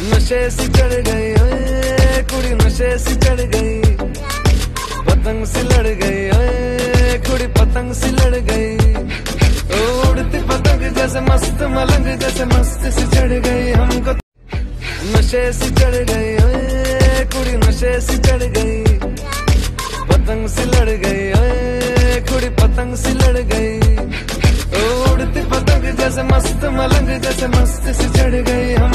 नशे से चढ़ गई कुड़ी नशे से चढ़ गई। पतंग से लड़ गई कुड़ी पतंग से लड़ गई। उड़ती पतंग जैसे मस्त, मलंग जैसे मस्त से चढ़ गई। हमको नशे से चढ़ गई कुड़ी नशे से चढ़ गई। पतंग से लड़ गई कुड़ी पतंग से लड़ गई। उड़ती पतंग जैसे मस्त, मलंग जैसे मस्त से चढ़ गई। हम